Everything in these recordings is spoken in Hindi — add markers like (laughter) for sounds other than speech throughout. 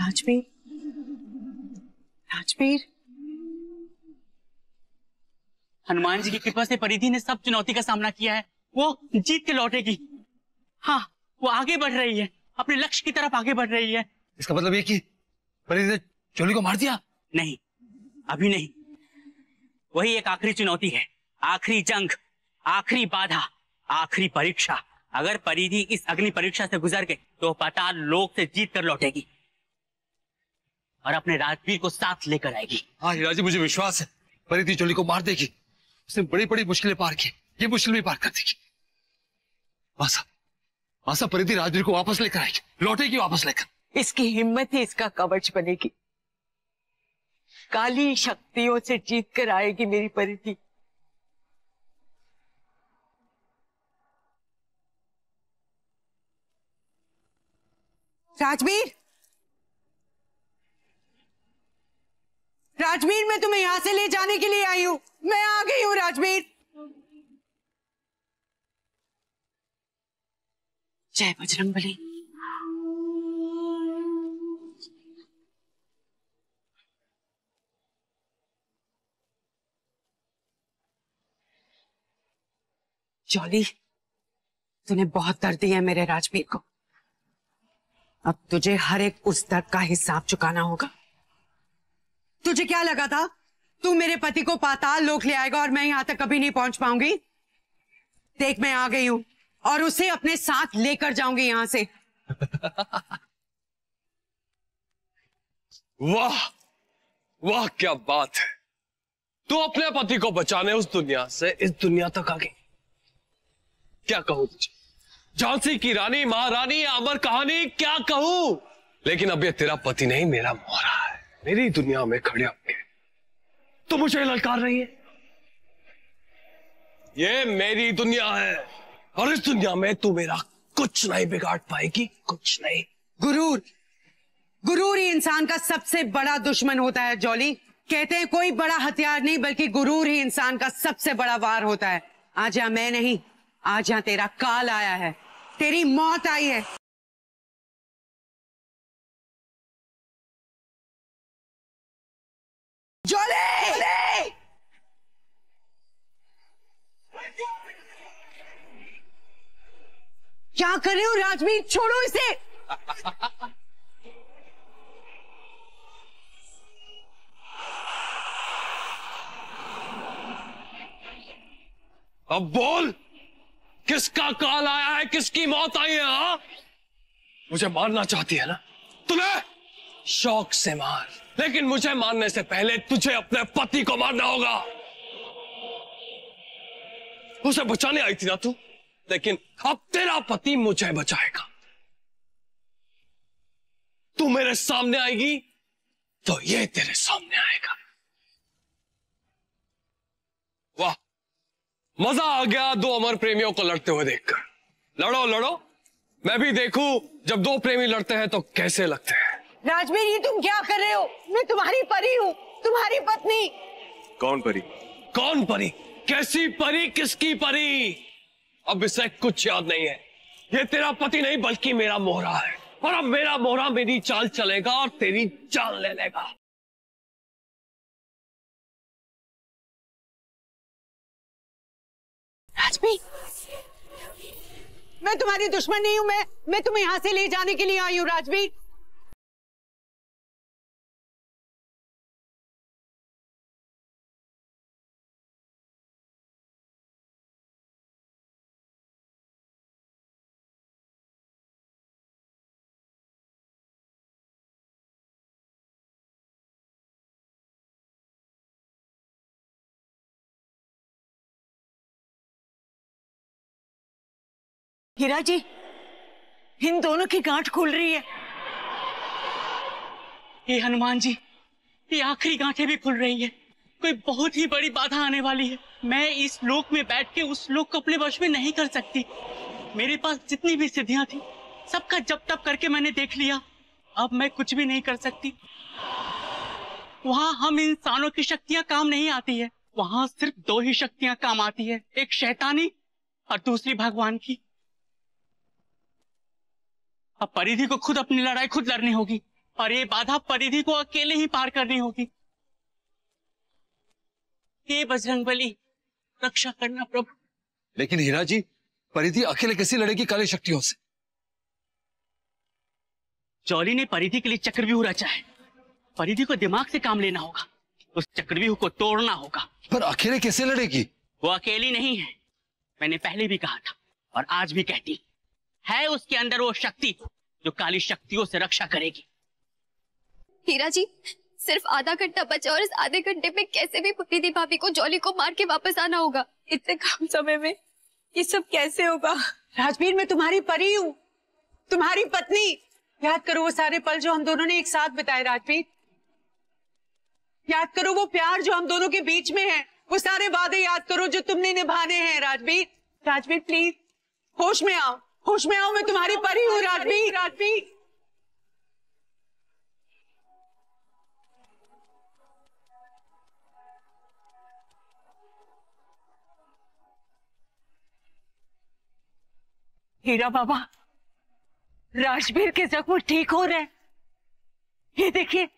राजवीर? राजवीर? हनुमान जी की कृपा से परिधि ने सब चुनौती का सामना किया है। वो जीत के लौटेगी। हाँ वो आगे बढ़ रही है। अपने लक्ष्य की तरफ़ आगे बढ़ रही है। इसका मतलब ये कि परिधि ने चोली को मार दिया? नहीं अभी नहीं। वही एक आखिरी चुनौती है। आखिरी जंग आखिरी बाधा आखिरी परीक्षा। अगर परिधि इस अग्नि परीक्षा से गुजर गई तो पाताल लोक से जीत कर लौटेगी। और अपने राजवीर को साथ लेकर आएगी। हाँ हीरा जी मुझे विश्वास है। परिधि चोली को मार देगी। उसने बड़ी बड़ी मुश्किलें पार की। ये मुश्किल भी पार कर देगी। मासा मासा परिधि राजवीर को वापस लेकर आएगी। लौटेगी वापस लेकर। इसकी हिम्मत ही इसका कवच बनेगी। काली शक्तियों से जीत कर आएगी मेरी परिधि। राजवीर? राजवीर, मैं तुम्हें यहाँ से ले जाने के लिए आई हूँ। मैं आ गई हूँ, राजवीर। जय बजरंगबली जॉली, तूने बहुत दर्द दिया मेरे राजवीर को। अब तुझे हर एक उस दर्द का हिसाब चुकाना होगा। तुझे क्या लगा था? तू मेरे पति को पाताल लोक ले आएगा और मैं यहाँ तक कभी नहीं पहुँच पाऊँगी? देख, मैं आ गई हूँ और उसे अपने साथ लेकर जाऊँगी यहाँ से। (laughs) वाह वाह, क्या बात है। तू अपने पति को बचाने उस दुनिया से इस दुनिया तक आ गई। क्या कहूँ तुझे? झांसी की रानी, महारानी, अमर कहानी, क्या कहूँ? लेकिन अब ये तेरा पति नहीं, मेरा मोहरा है। मेरी दुनिया में खड़े होंगे तो मुझे ललकार रही है। ये मेरी दुनिया है, और इस दुनिया में तू मेरा कुछ नहीं बिगाड़ पाएगी, कुछ नहीं। गुरूर गुरूर ही इंसान का सबसे बड़ा दुश्मन होता है, जॉली। कहते हैं कोई बड़ा हथियार नहीं, बल्कि गुरूर ही इंसान का सबसे बड़ा वार होता है। आज या मैं नहीं आज यहाँ तेरा काल आया है। तेरी मौत आई है। क्या कर रहे हो राजवीर, छोड़ो इसे। अब बोल। किसका काल आया है? किसकी मौत आई है, हा? मुझे मारना चाहती है ना? तुम्हें? शौक से मार। लेकिन मुझे मारने से पहले तुझे अपने पति को मारना होगा। उसे बचाने आई थी ना तू? लेकिन अब तेरा पति मुझे बचाएगा। तू मेरे सामने आएगी तो ये तेरे सामने आएगा। मज़ा आ गया दो अमर प्रेमियों को लड़ते हुए देखकर। लड़ो लड़ो। मैं भी देखूँ जब दो प्रेमी लड़ते हैं तो कैसे लगते हैं? राजवीर ये तुम क्या कर रहे हो? मैं तुम्हारी परी हूँ तुम्हारी पत्नी। कौन परी? कौन परी? कैसी परी किसकी परी? अब इसे कुछ याद नहीं है। ये तेरा पति नहीं बल्कि मेरा मोहरा है। और अब मेरा मोहरा मेरी चाल चलेगा और तेरी जान ले लेगा। राजवीर मैं तुम्हारी दुश्मन नहीं हूँ, मैं मैं तुम्हें यहाँ से ले जाने के लिए आई हूँ, राजवीर। हीरा जी इन दोनों की गांठ खुल रही है। ये हनुमान जी, ये आखिरी गांठें भी खुल रही है। कोई बहुत ही बड़ी बाधा आने वाली है। मैं इस लोक में बैठ के उस लोक को अपने वश में नहीं कर सकती। मेरे पास जितनी भी सिद्धियाँ थी, सबका जप तप करके मैंने देख लिया। अब मैं कुछ भी नहीं कर सकती। वहाँ हम इंसानों की शक्तियाँ काम नहीं आती है। वहाँ सिर्फ़ दो ही शक्तियाँ काम आती है, एक शैतानी और दूसरी भगवान की। अब परिधि को खुद अपनी लड़ाई खुद लड़नी होगी और ये बाधा परिधि को अकेले ही पार करनी होगी। हे बजरंग बली रक्षा करना प्रभु। लेकिन हीरा जी परिधि अकेले कैसे लड़ेगी काली शक्तियों से। चौली ने परिधि के लिए चक्रव्यूह रचा है। परिधि को दिमाग से काम लेना होगा। उस चक्रव्यूह को तोड़ना होगा। पर अकेले कैसे लड़ेगी? वो अकेली नहीं है। मैंने पहले भी कहा था और आज भी कहती हूँ। उसके अंदर वो शक्ति जो काली शक्तियों से रक्षा करेगी। हीरा जी सिर्फ़ आधा घंटा बचा और इस आधे घंटे में कैसे भी पुनीति भाभी को जॉली को मार के वापस आना होगा? इतने कम समय में ये सब कैसे होगा? राजवीर मैं तुम्हारी परी हूँ। तुम्हारी पत्नी। याद करो वो सारे पल जो हम दोनों ने एक साथ बिताए राजवीर। याद करो वो प्यार जो हम दोनों के बीच में है। वो सारे वादे याद करो जो तुमने निभाने हैं राजवीर। राजवीर प्लीज़ होश में आओ। होश में आओ मैं तुम्हारी परी हूँ राजवीर राजवीर हीरा बाबा, राजवीर के जख्म ठीक हो रहे हैं। ये देखिए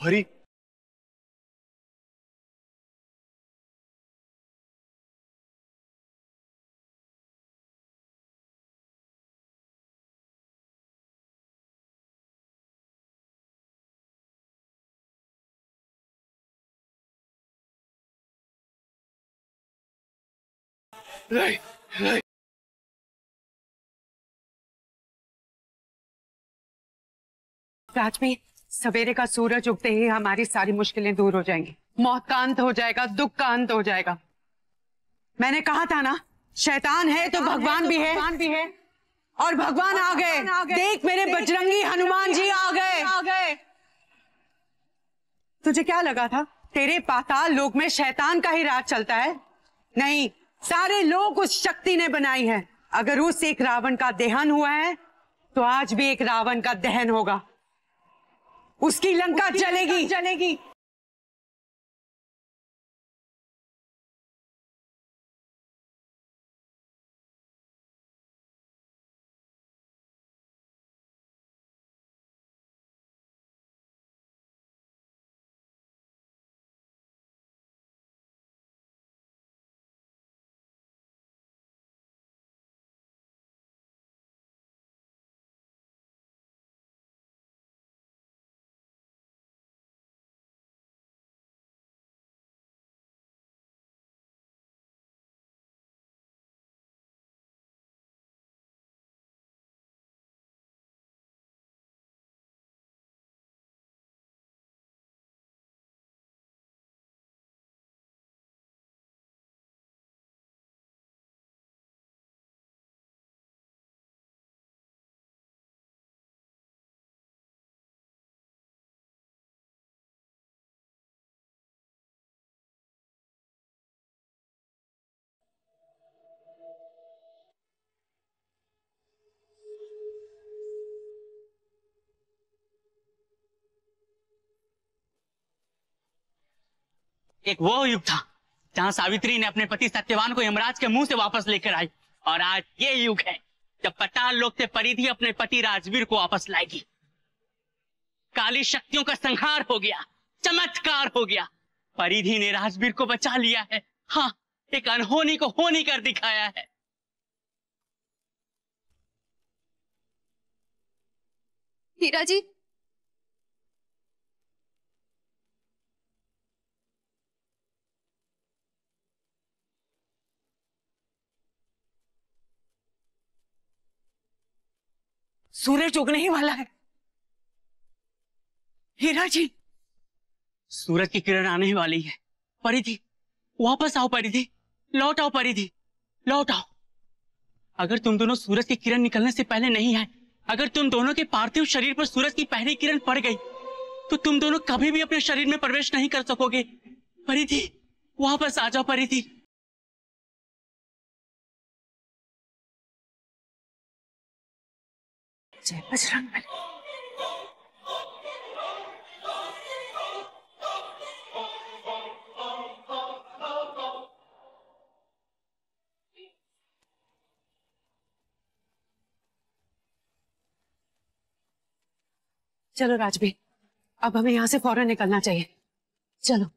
हरी नहीं राजवीर सवेरे का सूरज उगते ही हमारी सारी मुश्किलें दूर हो जाएँगी। मौत का अंत हो जाएगा दुख का अंत हो जाएगा। मैंने कहा था ना शैतान है तो भगवान भी है। भगवान भी है। और भगवान आ गए। देख मेरे बजरंगी हनुमान जी आ गए। आ गए। तुझे क्या लगा था? तेरे पाताल लोक में शैतान का ही राज चलता है? नहीं सारे लोग उस शक्ति ने बनाई है। अगर उस एक रावण का दहन हुआ है तो आज भी एक रावण का दहन होगा। उसकी लंका उसकी जलेगी। जलेगी। एक वो युग था, जहाँ सावित्री ने अपने पति सत्यवान को यमराज के मुँह से वापस लेकर आई। और आज ये युग है, जब पताल लोग से परिधि अपने पति राजवीर को वापस लाएगी। काली शक्तियों का संहार हो गया, चमत्कार हो गया। परिधि ने राजवीर को बचा लिया है। हाँ एक अनहोनी को होनी कर दिखाया है। जी सूरज उगने ही वाला है। हीरा जी, सूरज की किरण आने ही वाली है। परिधि, वापस आओ परिधि, लौट आओ परिधि, लौट आओ। अगर तुम दोनों सूरज की किरण निकलने से पहले नहीं आए, अगर तुम दोनों के पार्थिव शरीर पर सूरज की पहली किरण पड़ गई तो तुम दोनों कभी भी अपने शरीर में प्रवेश नहीं कर सकोगे। परिधि, वापस आ जाओ परिधि। जय बजरंग बली चलो राजबी अब हमें यहाँ से फ़ौरन निकलना चाहिए। चलो।